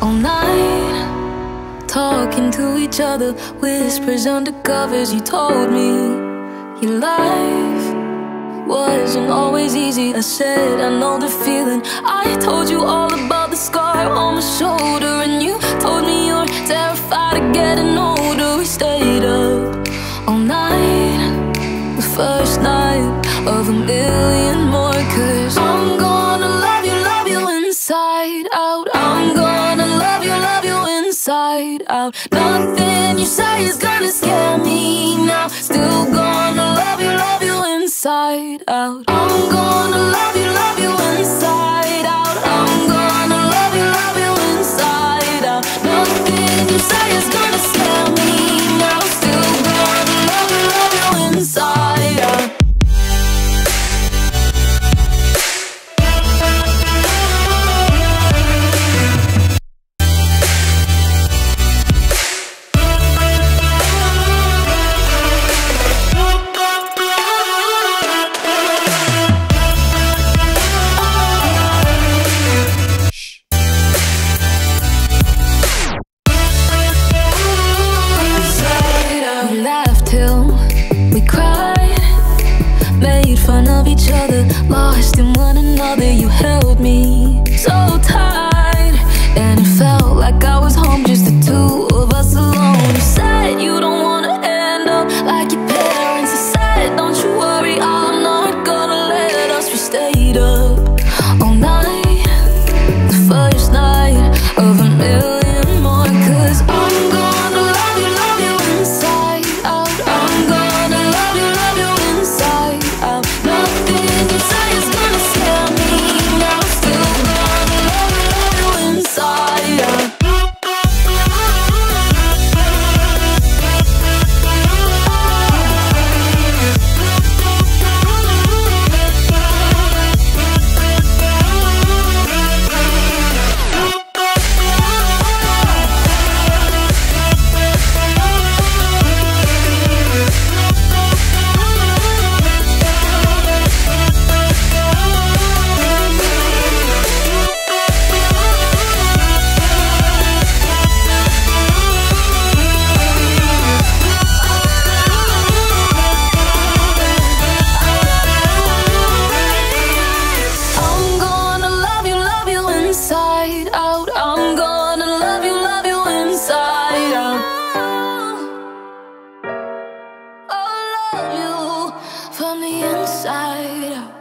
all night. Talking to each other, whispers under covers. You told me your life wasn't always easy. I said, I know the feeling. I told you all about the scar on my shoulder, and you told me you're terrified of getting older. We stayed up all night, the first night of a million more. Inside out. Nothing you say is gonna scare me now. Still gonna love you, love you inside out. I'm gonna love you, in one another. You held me so tight, and it felt like I was home, just the two out. I'm gonna love you, love you inside out. Love you from the inside out.